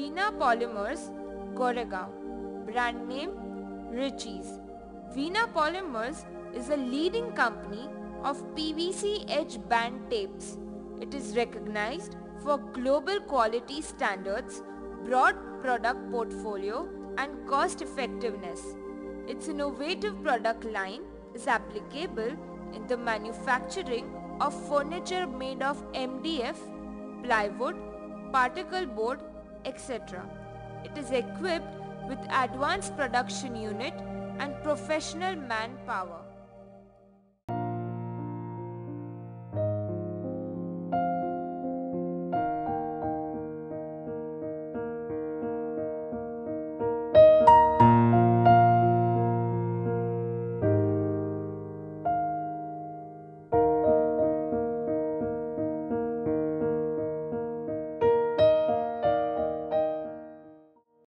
Veena Polymers, Gurgaon. Brand name Richies. Veena Polymers is a leading company of PVC edge band tapes. It is recognized for global quality standards, broad product portfolio and cost effectiveness. Its innovative product line is applicable in the manufacturing of furniture made of MDF, plywood, particle board, etc. It is equipped with advanced production unit and professional manpower.